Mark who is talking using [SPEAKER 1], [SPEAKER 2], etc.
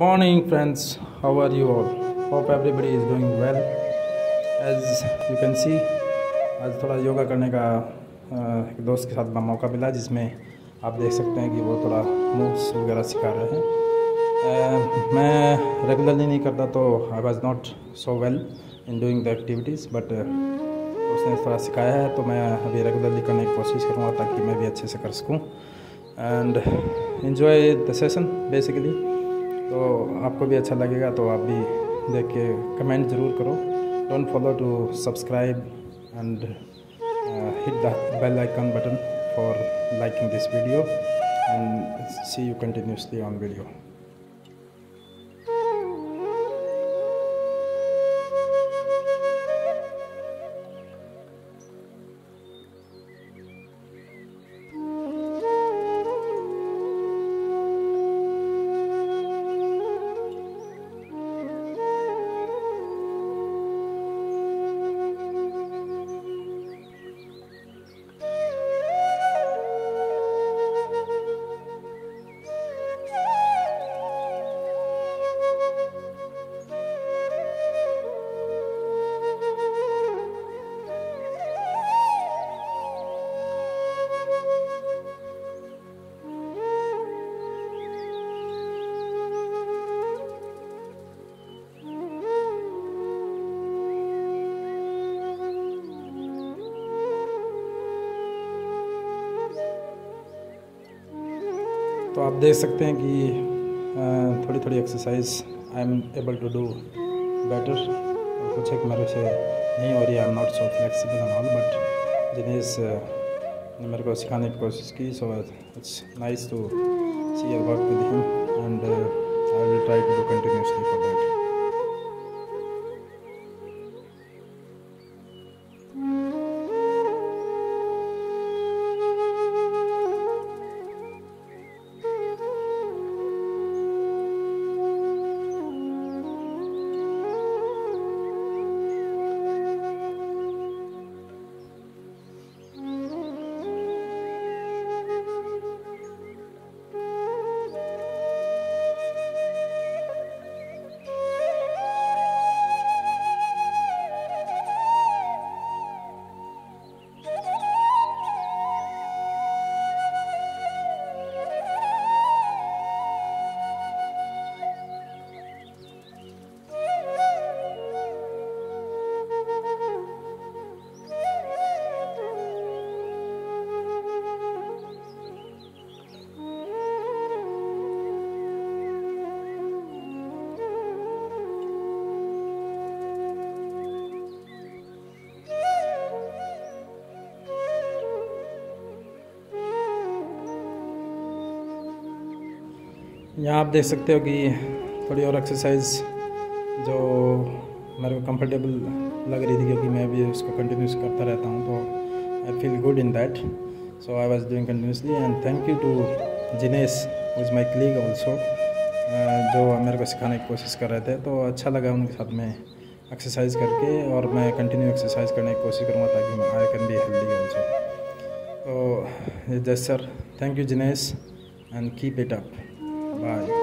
[SPEAKER 1] morning, friends. How are you all? Hope everybody is doing well. As you can see, आज थोड़ा योगा करने का एक दोस्त के साथ मौका मिला, जिसमें आप देख सकते हैं कि वो थोड़ा मूव्स वगैरह सिखा रहे हैं। मैं रेगुलरली नहीं करता तो I was not so well in doing the activities but उसने थोड़ा सिखाया है तो मैं अभी रेगुलरली करने की कोशिश करूँगा ताकि मैं भी अच्छे से कर सकूँ। And enjoy the session basically तो आपको भी अच्छा लगेगा तो आप भी देख के कमेंट ज़रूर करो। Don't follow to subscribe and hit the bell icon button for liking this video and see you continuously on video तो आप देख सकते हैं कि थोड़ी थोड़ी exercise I am able to do better कुछ एक मेरे से नहीं हो रही I am not so flexible and all but जिनेस ने मेरे को सिखाने की कोशिश की so it's nice to see your work with him and I will try to do यहाँ आप देख सकते हो कि थोड़ी और एक्सरसाइज जो मेरे को कंफर्टेबल लग रही थी, क्योंकि मैं भी उसको कंटिन्यूस करता रहता हूँ तो I feel good in that so I was doing continuously and thank you to जिनेस is my colleague also जो मेरे को सिखाने की कोशिश कर रहे थे। तो अच्छा लगा उनके साथ में एक्सरसाइज करके और मैं कंटिन्यू एक्सरसाइज करने की कोशिश करूँगा ताकि I can be healthy also तो just sir thank you जिनेस and keep it up Bye.